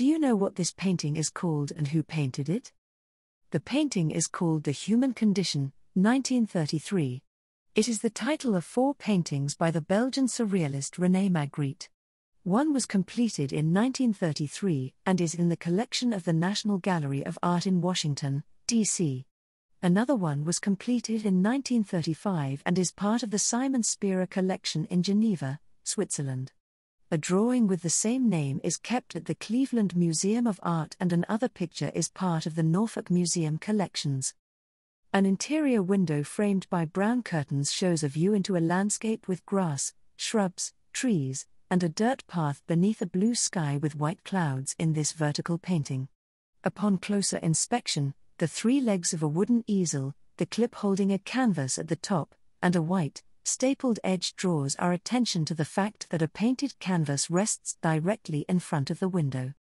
Do you know what this painting is called and who painted it? The painting is called The Human Condition, 1933. It is the title of four paintings by the Belgian surrealist René Magritte. One was completed in 1933 and is in the collection of the National Gallery of Art in Washington, D.C. Another one was completed in 1935 and is part of the Simon Spierer collection in Geneva, Switzerland. A drawing with the same name is kept at the Cleveland Museum of Art, and another picture is part of the Norfolk Museum collections. An interior window framed by brown curtains shows a view into a landscape with grass, shrubs, trees, and a dirt path beneath a blue sky with white clouds in this vertical painting. Upon closer inspection, the three legs of a wooden easel, the clip holding a canvas at the top, and a white, stapled edge draws our attention to the fact that a painted canvas rests directly in front of the window.